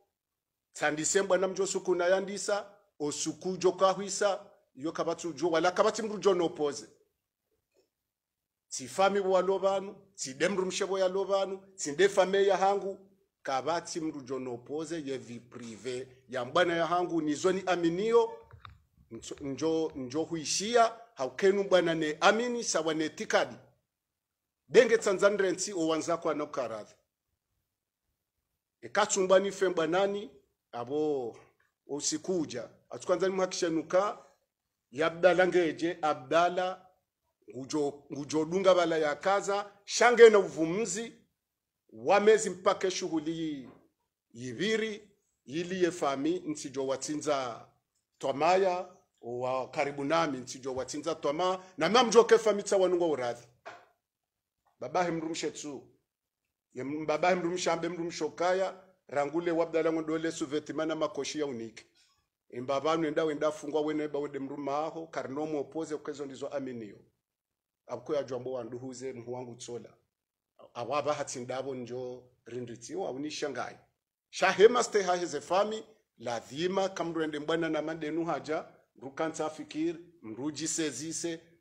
tsandisembwa na mjosuku na yandisa osuku jo kahwisa yo kabatu jo wala kabati mru jo no pose. Tsifami walo lobanu tsidemru mshebo ya lobanu tindefame ya hangu kabati mru jo no pose ye vi prive. Ya mbwana ya hangu nizoni aminio njo- njo huishia haukenu bwana ne amini sawa ne tikadi. Denge tsanzanrensi owanzako anokaradhi ekatsumbani femba nani abo usikuja atukwanza nimhakishanuka yabdala ngeje abdala ngujo ngujodunga bala ya kaza shange na uvumzi wamezi mpaka shughuli yiviri ili yefami nsijo watsinza twamaya wa karibu nami nsijo watsinza twama na mamjoke fami tsawanungo uradhi babahe mrumshe tsu. Babahe mrumshambe mrumshokaya rangule wabdala ngondole suvetimana makoshi ya unike. Imbabanu enda wenda fungwa wene ba mruma aho karnomo opoze kwezo ndizo aminio. Abuko ya jombo wanduhuze mhu wangu tsola. Awaba ndavo njo rinditiwa unishangai shahema ste haheze fami kamru kamrende mbwana na madenu haja mrukanta afikiri,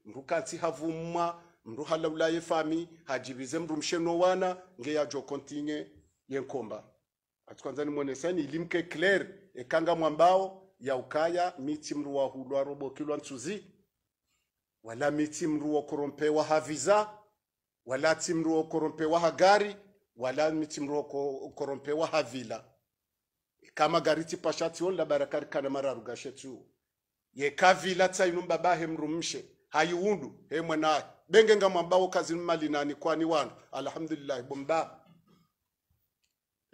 mrukanti havumwa mruhala ulaye fami hajibize mrumshe msheno wana nge ya kontinye yenkomba atukwanza nimwonesani ilimke kler ekanga mwambao ya ukaya miti mru wa hulwa robo kilwa nsuzi wala miti mru wa korompewa haviza wala ti mru wa korompewa hagari wala miti mru wa korompewa havila kama gariti pashati on la barakari kana mararu gashetu ye kavila tsainu bahe mrumshe hayuundu he mwana bengenga mwambao kazi mali nani kwani wanu? Alhamdulillah bomba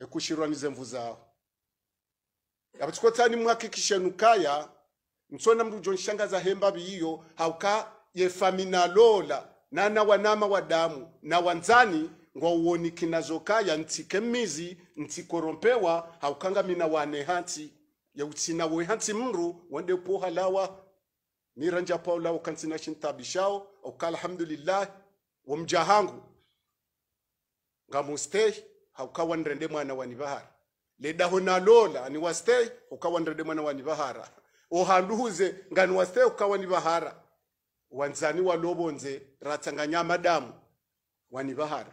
ekushirwa nize mvu zao. Abatukotani mwakikishe nukaya nsona mndu jonshangaza hemba biyo hauka yefamina lola nana wanama wadamu na wanzani ngwa uoni kinazokaya ntike mizi ntikorompewa haukanga mina wane hanti. Yautsina we mru wende po halawa. Miranja paula ukantina shintabishao uka alhamdulillah wamjahangu ngamustei haukawa nrende mwana wani bahara ledaho na lola ni wastei ukawa nrende mwana wani nivahara. Ohanduhuze ngani wastei ukawa ni bahara wanzani walobonze ratsanganya madamu wani bahara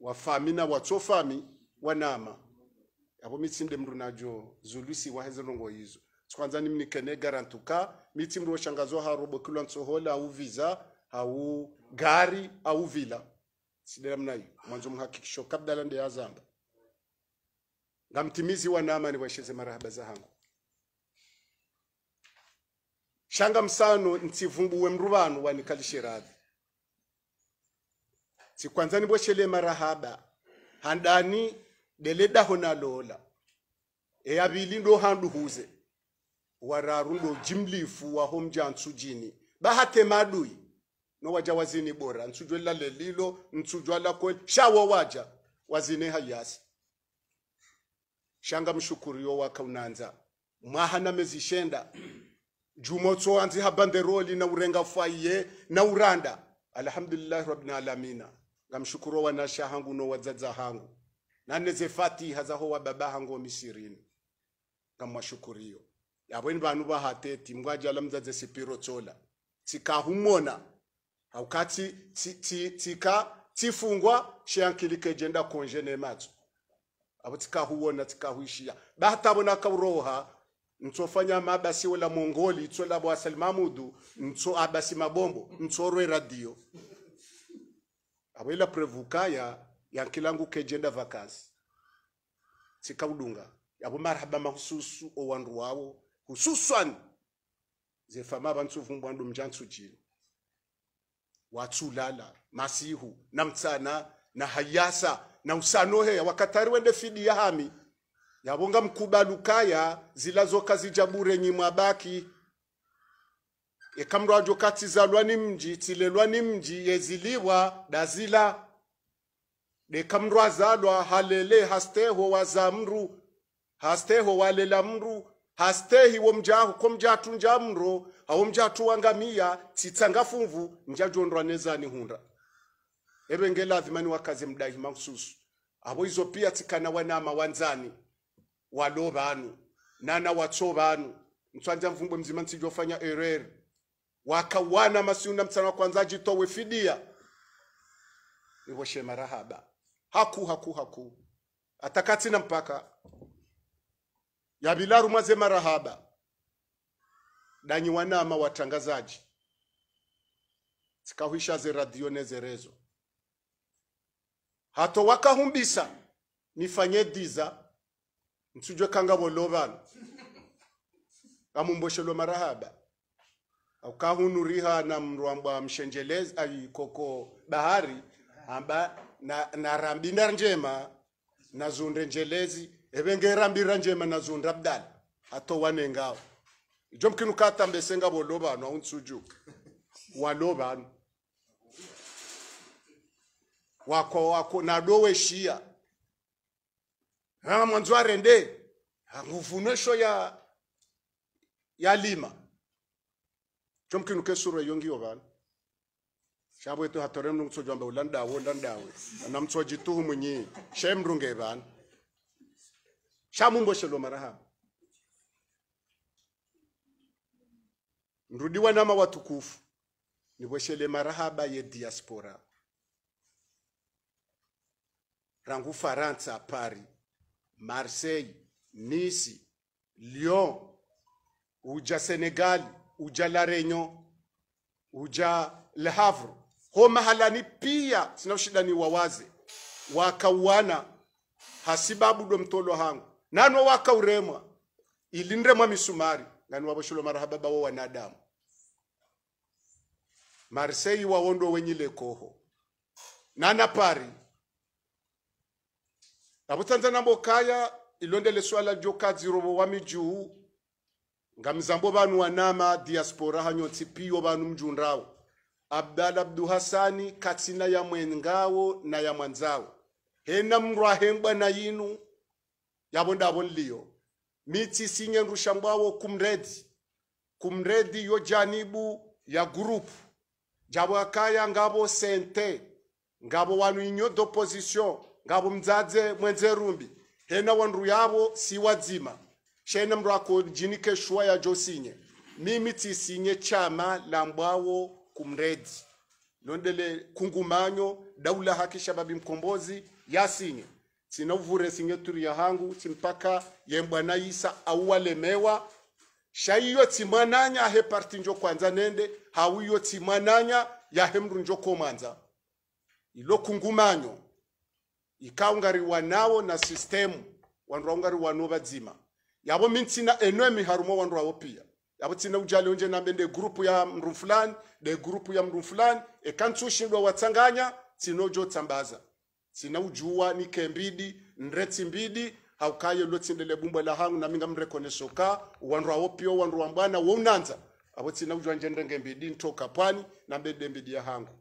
wafami na watsofami wanama abo mitsinde mndu najo zulusi wahezelongo hizo tsikwanza nimnikene garantuka mitsi mndu oshangazo harobo kilwa ntsohola au visa au gari au vila sidela mnayo mwanzo mhakikisho kabla lande yazamba nga mtimizi wa nama ni washeze marahaba za hangu. Shanga msano ntsivumbuwe mruvano wanikalishe radhi. Tsikwanza niboshele marahaba. Handani deledaho nalola eyavili ndo handuhuze wararu ndo jimlifu waho mjantsu jini. Bahate madui no waja wazini bora. Ntsujwe la lelilo lilo nsujwa lako shawo waja. Wazine hayasi. Shanga mshukuriyo waka unanza. Mwahana mezishenda jumotso anzi habanderoli na urenga faiye na uranda. Alhamdulillah rabbil alamina. Ngamshukuru wanasha hangu no wadzadza hangu. Naneze fatiha zaho wa baba hangu misirini. Ngamwashukuriyo yabweni vanhu vahateti mwaja mdzadze sipiro tsola tsikahumona haukati tsika tsifungwa shiyankilike jenda konje nematso abo huishia. Bata bahatabona kauroha ntsofanya mabasi wala mongoli tso labo asal mamudu ntso abasi mabombo ntsorwe radio. Abo ila prevukaya yankilangu kejenda Tika udunga. yabo marhaba mahususu owandu wawo hususan zefama bantsuvumbwa ndo mjantsu jini watsulala masihu na mtsana na hayasa na usanoheya wakatari wende fidi ya hami. Yabonga mkubalukaya zilazoka zijabure nyimwa baki ekamrwajo katizalwa ni mji tilelwa ni mji yeziliwa dazila zalwa halele hasteho wazamru hasteho walela mru. Hastehi wo mjahu njamro hawo mjatu wangamia tsitsanga fumvu njajondwa nezani hunda. Ebenge lazima ni wakaze mdai mahususu abo izo pia tsikana wanama wanzani walo vanu nana watso vanu mtswanja mvumbwe mzima ntsijofanya ereri wakawana masiunda mtsana wa kwanza ajitowe fidia. Shema marahaba haku haku haku. Atakati na mpaka. Yabilaru mwaze marahaba danyi wanama watangazaji. Zikahuisha ze radio nezerezo hato wakahumbisa nifanye diza nsujwe kanga bolovano amumboshelo marahaba. Ukahunuriha na mrwambwa mshenjelezi ai koko bahari amba na, na rambinda njema na zunde njelezi. Evenge njema na zunda bdala ato wanengao ijo mkinu katambesenga bolovano aunsuju walovano wako wako nadowe shia. Ha mwanzo arende nguvunesho ya ya lima. Chomkinu kesuro yongiyo bana shabo etu hatore mnu mtso jamba ulanda wo landa we na mtso jitu munyi shem runge bana nrudiwa nama watukufu niboshele marahaba ye diaspora. Rangu faransa paris. Marseille nice lyon. Uja senegal uja la reunion uja le havre. Ho mahalani pia sina ushida ni wawaze. Wakauana hasibabu do mtolo hangu. Nano wakauremwa ilindremwa misumari ngani waboshulo marahaba bawo wanadamu. Marseille wawondo wenyile koho. Nana pari. Abutanzania ilonde ilondele swala jokadzirobo wa mijuu ngamzambo banu wanama diaspora hanyo piyo banu mjundrawo abdala abdu hasani katsina ya mwengawo na ya mwanzawo hena mrwa hemba na yinu. Yabonda nliyo mitsi sinye nrushambwawo kumredi. Kumredi yo janibu ya gurupu jabo akaya ngabo sente. Ngabo wanu inyo d'opposition. Ngabo mdzadze mwenze rumbi. Hena wanru yabo si wadzima. Shena mndu ako jinike shua ya josinye mimi tisinye chama lambwawo kumredi. Londele kungumanyo daula hakisha babi mkombozi yasinye sina singeturi sinye turi ya hangu timpaka yembwana isa auwalemewa shaiyo timananya ahe parti njo kwanza nende hawiyo timananya yahe mndu njo komanza ilo kungumanyo ikaungariwa nawo na sistemu wandu waungariwa no vadzima yavo mintsina enwe miharumo wandu wavo pia. Yavo tsina ujali onje nambe nde grupu ya mndu fulani de grupu ya mndu fulani ekantsushindwa watsanganya tsinojo tsambaza tsina ujua ni kembidi nretsi mbidi haukaye lotsindele bumba la hangu naminga mrekonesoka wandu awopio wandu unanza. Abo sina ujua njendenge mbidi ntoka pwani mbede mbidi ya hangu.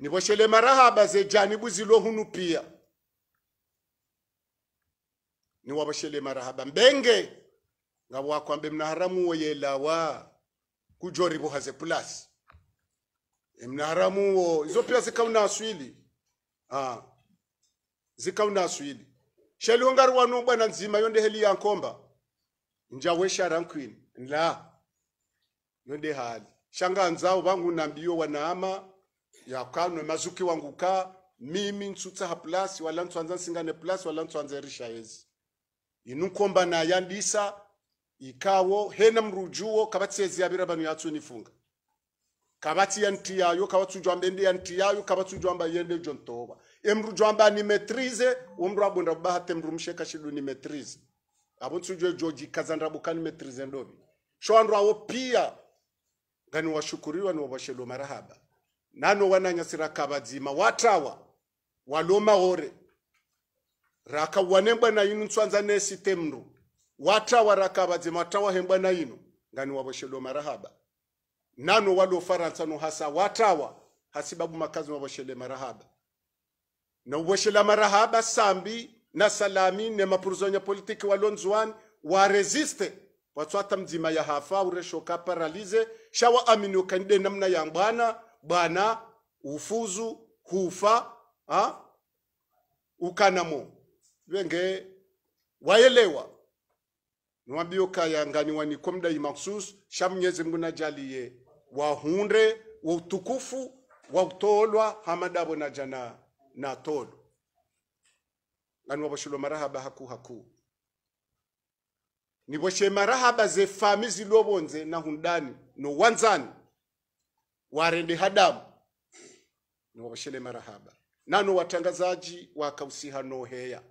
Nivoshele marahaba janibu zilo hunu pia niwavoshele marahaba. Mbenge ngabo wakwambe mnaharamu wo yelawa kujoribu haze plus mnaharamu wo izo pia zikauna aswili. Ah zikauna aswili. Sheli ongari wanu bwana nzima yonde heli ya yankomba njawe queen. la yonde hali. Shanga nzao vangu nambio wanaama. Yakanwe mazuki wangu ka. Mimi nsutsa ha plus wala ntswanza singane plus wala ntswanza risha ezi inunkomba na yandisa ikawo hena mrujuo kabatsezi abira banu yatsu nifunga kabati ya nti yayo kabatsujwa mbende ya nti yayo kabatsujwa mba yende jontoba emru mba ni maîtrise umru abonda bahate mru msheka shidu ni maîtrise abo tsujwe joji kazandra bukani maîtrise ndobi. Shwandu awo pia ngani washukuriwa ni wabashelo marahaba. Nano wananyasira kabadzima watawa waloma ore raka wanemba na inu ntswanza nesi temru. Watawa rakabadzima watawa hembwa na inu ngani waboshelo marahaba nano wale faransa no hasa watawa hasibabu makazi waboshele marahaba. Na uboshela marahaba sambi na salami ne mapuruzonya politiki walonzwani wa resiste. Watswata mzima ya hafa ureshoka paralize shawa amini kande namna ya bwana bwana ufuzu hufa ha? ukanamo. Wenge waelewa. Kaya nganiwani kwa komdai maksus sha mnyezi mguna najaliye wahunde wa utukufu wa utolwa hamadabo na jana na tolo. Ngani waboshilwa marahaba haku haku. Niboshe marahaba ze fami zilobonze na hundani no wanzani warende hadamu niwaboshele marahaba. Nano watangazaji wakausihano heya.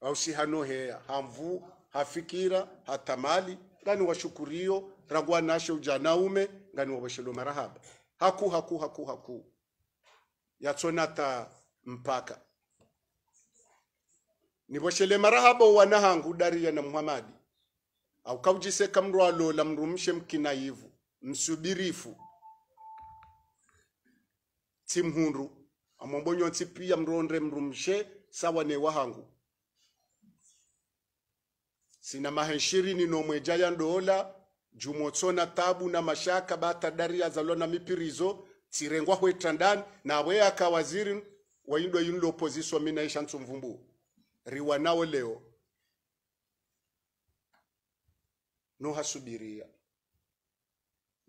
Ausihano heya. Hamvu hafikira hatamali. Ngani washukurio ragwa nashe ujanaume ngani waboshelo marahaba. Haku haku haku haku. Yatsonata mpaka. Niboshele marahaba wanahangu daria na muhamadi au kaujiseka mndu alola mrumshe mkinaivu msubirifu. Timhundu amombonyo pia mronde mrumshe sawa ne wahangu. Sina maheshirini nomwe ya ndola jumotsona tabu na mashaka bata dari azalwa na mipirizo tsirengwa hweta ndani waziri wa waindo yinlo opposition mina isha ntsumvumbu riwa nao leo. No hasubiria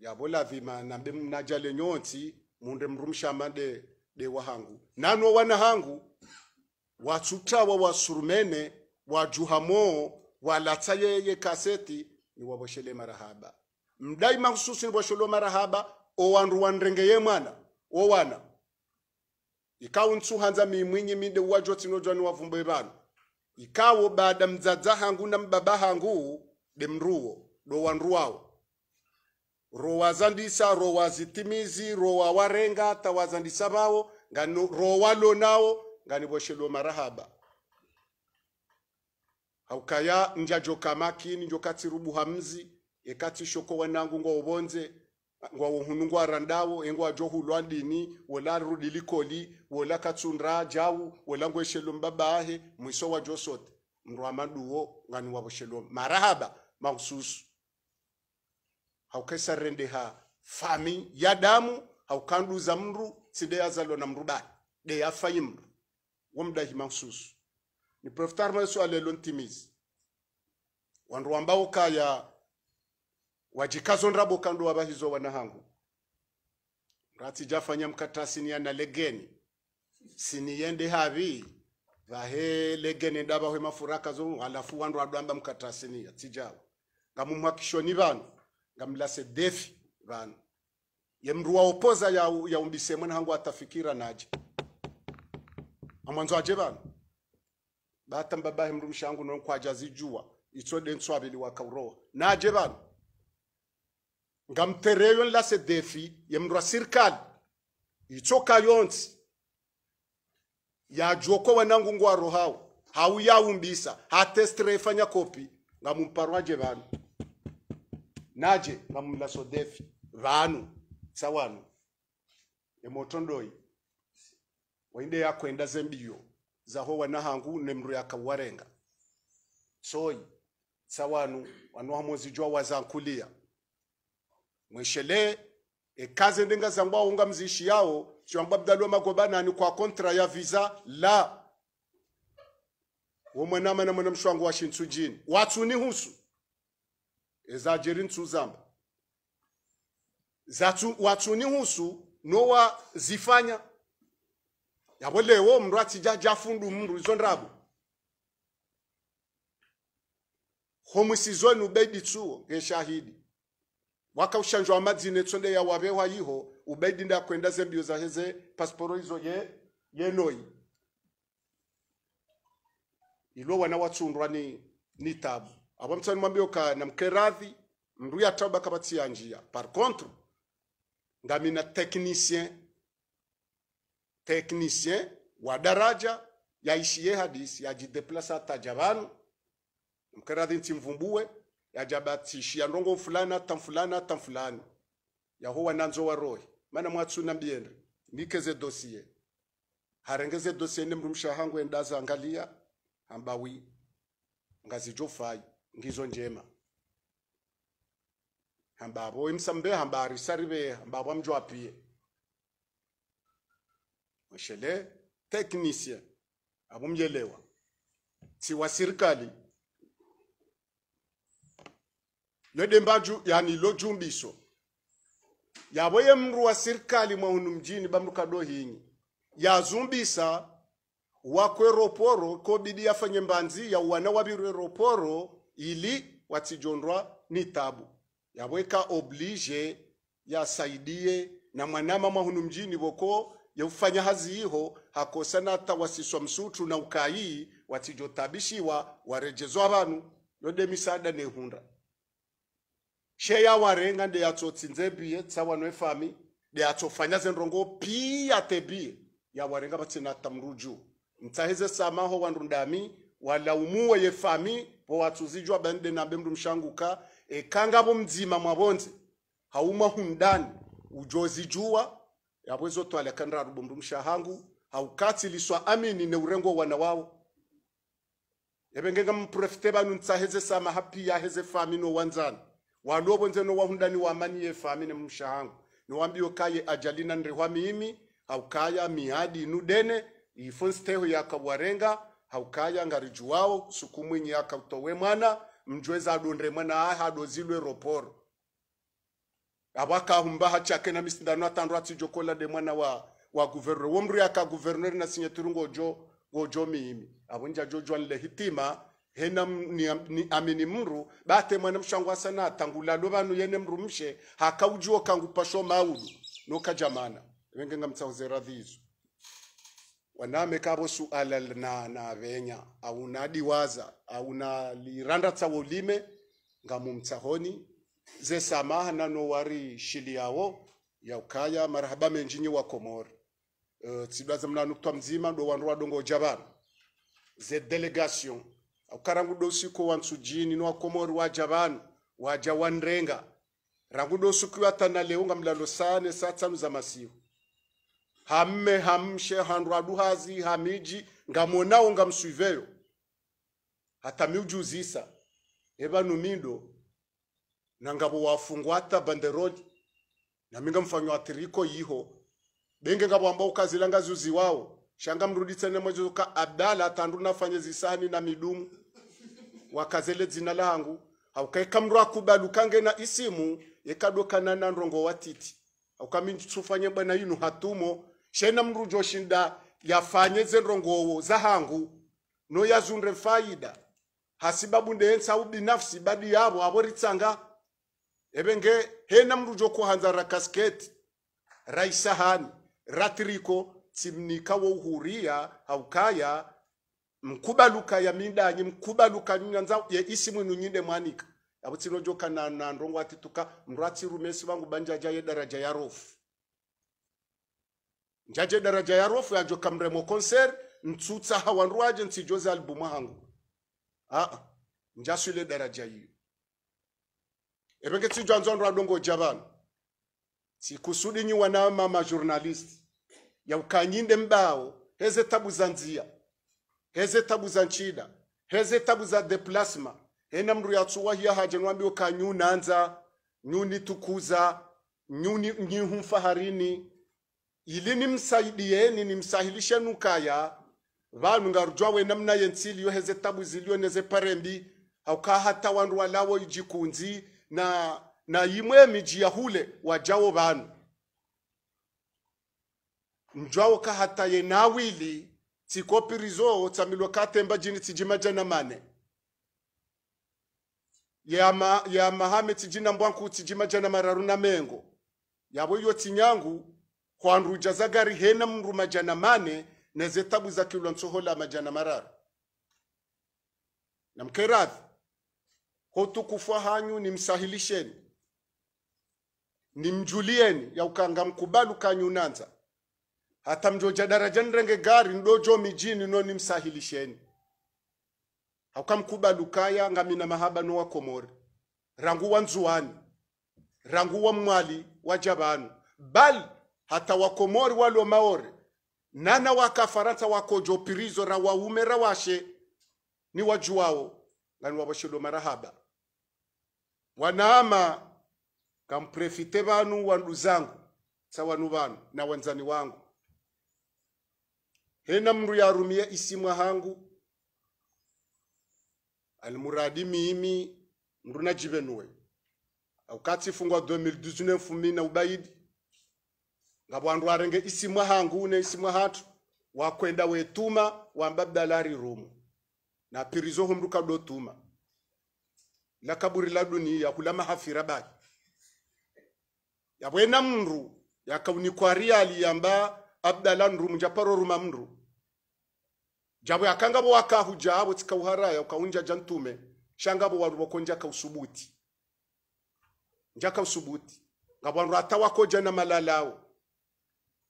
yabo lazima nambe mnajale nyonsi munde mrumshama de, de wahangu nano wana hangu watsutawa wasurumene wajuhamo walatsa yeye kaseti ni waboshele marahaba. Mdai mahususi ni waboshele marahaba owandu wandrengeye mwana o wana. Ikawo ntsuhanza mimwinyi mide tsinojwa ni wavumbe banu. Ikawo baada mdzadza hangu na mbaba hangu de mruwo do wanduwawo rowazandisa rowazitimizi rowawarenga tawazandisa bawo ngani rowalo nawo ngani boshelo marahaba haukaya njo kati njokatsirubu hamzi ekati shoko wanangu ngo obonze ngwa uhunu ngwa randawo engwa johu dini wala rudi likoli wala katsundra jawu wala ngweshelo mbabahe mwiso wa josote mndu amaduwo ngani waboshelo marahaba mahususu. Haukaisa rende ha fami ya damu haukanduza mndu side azalwa na mndu de yafayi mndu. Womdahi mahususu ni profetar mayesu alelo ntimizi wandu wamba kaya wajikazo ndrabo kandu wabahizo wanahangu. Rati jafanya mkatasini na legeni. Siniyende havi vahe legeni ndaba hwe mafuraka zo alafu wandu adwamba mkatasini tijawo ngamumhakishoni vanu ngamlase defi vanu. Ye mndu waopoza ya, ya umbise mwana hangu atafikira naje. Amwanzo aje bata mbabahe mndu mshangu non kwaja zijua itsode ntswabili wakauroa naje bana ngamtereyo nlase defi ye mndu wa sirikali itsoka yonsi. Yajoko wanangu ngwaro hao hau yaumbisa hatestre fanya kopi. Ngamumparwaje vanu naje so defi. Vanu sawanu emotondoi wainde yakwenda zembiyo zaho wanahangu nemru yakawarenga soi sawanu wanohamozijwa wazankulia. Mweshele ekaze ndenga zangwa unga mzishi yao chiwangwa bdalwa magobanani kwa kontra ya visa la. Womwenama na mwana mshwangu wa shintsujini watu watsuni husu. Ezajeri ntsu zamba. Zatu watsuni husu nowa zifanya yabo lewo mndu atija jafundu mndu izo ndrabo homusizoni ubedi tsuo ngeshahidi wakaushanjwa amadzine tsonde ya wabewa yiho ubedi nda kwenda zembio za heze pasiporo hizo ye yenoi ilo wana watsundwa ni ni tabu. Abo mtsani mwambio ka na mkeradhi mndu ya taba batia njia. Par contre ngamina technicien technicien wa daraja yaishiye hadisi yajideplasa ataja vanu mkeradhi ntimvumbue yajabatishia ndongo fulani hata fulani hata fulani yaho wananzo wa rohi. Mana mwatsuna mbiendre nikeze dosie. Harengeze dosie ne mrumsha hangu endaza angalia hambawi ngazijofai ngizo njema. Hambabo imsambe hambari saribe hambabo mjo apie mashele abumjelewa si wa serikali lodembaju yani lojumbiso yaboye mru wa serikali mwaunu mjini bamrukado hinyi. Yazumbisa wakwe roporo kobidi afanye mbanzi ya wana wabirwe roporo ili watijondwa ni tabu. Yaweka oblige yasaidie na mwanama mwahunu mjini boko yaufanya hazi iho hakosana hata wasiswa msutu na ukayi watijotabishiwa warejezwa vanu. Yode misada nehunda sheya warenga nde biye tsawano efami de yatsofanya zenrongo pia tebie ya warenga batina tamruju mtsaheze samaho wandundami walaumuwe yefami po watsuzijwa bande nambe mndu mshanguka ekanga bo mdzima mwabonze hauma hundani ujozi jua yabwezo twale kandra rubo mndu mshahangu haukatiliswa amini ne urengo wana wao. Ebengenga mprefite banu ntsaheze sama hapi ya heze fami no wanzana walobo nzeno wahundani wa amani ye fami ne mshahangu niwambio kaye ajalina ndrihwa mimi haukaya miadi inudene ifonsteho yakawarenga haukaya ngarijuwao sukumwinyi yakautowe mwana mjweza adondre mwana aha adozilwe roporo abakahumba hachake na misindano atandu atijokola de mwana wa wa guverneur. Womri aka governor na sinyeturu ngojo ngojo mimi abunja jojo nle hitima hena ni, ni amini mru bate mwana mshangwa sana tangula lo banu yene mrumshe hakaujuo kangu pasho maudu noka jamana. Wenge ngamtsahuze radhizo waname kabo suala na na venya. Au nadiwaza au na liranda tsawo lime ngamumtsahoni ze na nano wari ya ukaya marhaba menjinyi wa komori. Uh, tsidwaza mnanu nukutwa mzima ndo wandu wadongo jabana. Ze delegation aukarangu do wansu jini no wakomori wa jabanu waja wanrenga rangu do siku yatana leo ngamlalo sane saa tsanu za masihu hamme hamshe handu aduhazi hamiji ngamonao ngamsuiveyo hata miujuzisa eba mindo na ngabo wafungwa hata banderoli na minga mfanyo atiriko yiho. Benge ngabo ambao kazila zuzi wao. Shanga mruditsene mwezo ka abdala tandu nafanye zisani na midumu. Wakazele dzina langu aukaeka mndu kubalu kange na isimu. Yekadokana na ndongo watiti aukamitsufanye bwana yinu hatumo. Shena mndu joshinda yafanye zendrongowo za hangu. No yazunde faida. Hasibabu ndensa ubinafsi badi yabo aboritsanga ebenge hena mrujo jokuhanza ra kasketi raisahani ratiriko simnika wo uhuria haukaya mkubaluka ya mindanyi mkubaluka nyanza ye isimu nunyinde nyinde mwanika. Abo joka na na ndongo atituka mratsi rumesi wangu banjaja ye daraja ya rofu njaje daraja ya rofu yajoka mremo concert ntsutsa hawanruaje ntsijoze albumu hangu. Ah njasule daraja hiyo ebenge tsijwa ndo adongo javan. Si kusudi nyi journalist ya ukanyinde mbao heze tabu za nzia heze tabu za nchida heze tabu za deplasma hena mndu yatsuwa hiya haja nwambi ukanyu nanza nyuni tukuza nyuni nyihu humfaharini. ili nimsaidieni nimsahilishe nukaya vanhu ngarujwa we namna yentsiliyo heze tabu ziliyo neze parembi hauka hata wandu walawo ijikunzi na na yimwe miji ya hule wajawo banu. Njwawo ka hata ye nawili tsikopirizo tsamilwa katemba jini tsijima jana mane. Yama ya mahame tijina mbwanku tijima jana mararu na mengo. Yabo yo tinyangu hwanruja zagari hena mndu majana mane nezetabu za kilwa nsohola majana mararu. Na hotukufwa hanyu nimsahilisheni nimjulieni ya ukanga mkubalu kanyu nanza. Hata mjoja daraja nrenge gari ndojo mijini no nimsahilisheni haukamkubalu kaya ngamina mahaba no wakomori. Rangu wa nzuani rangu wa mwali wa jabanu. Bali hata wakomori walo maore. Nana wakafaransa wakojo pirizo ra waume ra washe ni wajuwao ngani wabashilo marahaba. Wanaama kamprefite vanu wandu zangu sa wanu vanu na wanzani wangu. Hena mndu yarumia isimwa hangu. Almuradi mimi mndu najivenuwe aukati fungwa 2019 fumi na ubaidi. Ngabo wandu arenge isimwa hangu ne isimwa hatu. Wakwenda wetuma wambabdalari rumu na pirizo humru kadotuma la kaburi la dunia kula mahafira ba ya wena mru ya kauni kwa riali aliyamba abdala nru mjaparo ruma mndu jabo yakangabo wakahuja abo tikauharaya ukaunja jantume shangabo warubo bokonja kausubuti njaka usubuti. Ngabo wandu atawakoja na malalao.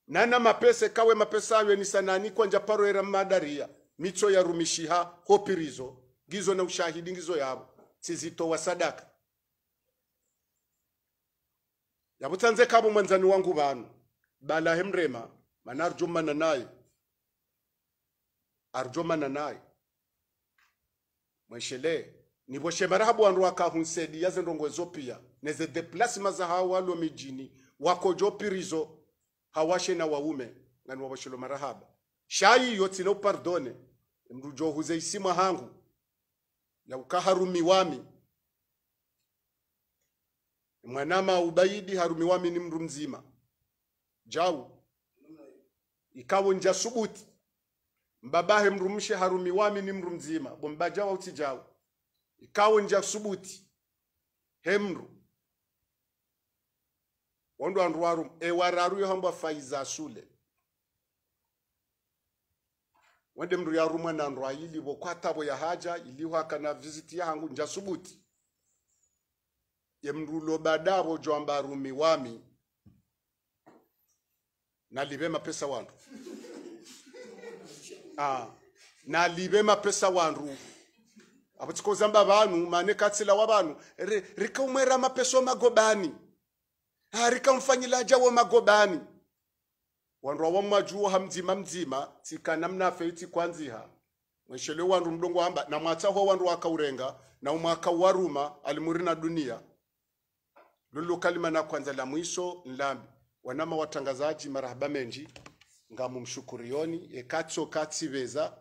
Nana mapese kawe mapesa ayo ni kwa njaparo era madaria micho ya rumishiha hopirizo ngizo na ushahidi ngizo yabo. Sizitowa sadaka. Yabutanze kabo mwanzani wangu banu. Balahe mrema mana arjomana naye. Arjomana naye. Mweshele niboshemara habu wandu wakahunsedi yaze ndongozo pia neze deplasma za hawa walo mijini wakojo pirizo hawashe na waume ngani waboshelo marahaba shayi yotsina upardone mrujo huze isima hangu. Ya ukaharumi wami mwanama ubaidi harumi wami ni mndu mzima. Jau. Ikawo nja subuti. Mbabahe mrumshe harumi wami ni mndu mzima. Uti jau. Ikawo nja subuti. Hemru wondo andu warum e wararu yohamba faiza sule wende mndu yarumwa na ndwa ayili bo kwatabo ya haja iliho akana visit yangu nja subuti. Ye mndu lo badabo jwamba rumi wami nalibe mapesa wandu ah nalibe mapesa wandu abutsikozamba banu mane katsila wa banu rikaumwera mapeso magobani. Rikamfanyila jawo magobani wandu wa mwajuwo hamdzima mdzima tsika namna feiti kwanziha. Mweshele wandu mdongo amba na mwatsaho wandu wakaurenga na umwaka waruma alimuri na dunia. Lulu kalima na kwanza la mwisho nlambi wanama watangazaji marahaba menji ngamumshukurioni ekatso katsiveza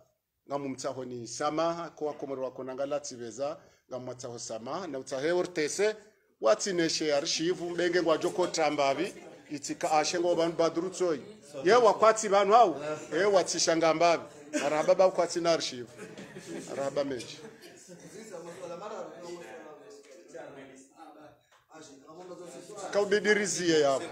ngamumtsaho ni samaha ko wakomero wako nangala tsiveza ngamwatsaho samaha na utsahe ortese watsineshe arshivu mbenge ngwajoko tambavi itika ashengo bantu badurutsoyi ye wakwatsi bantu hau e watsishanga mbavi marahaba ba kwatsi na arshivu marahaba menji kaubidirizie yapo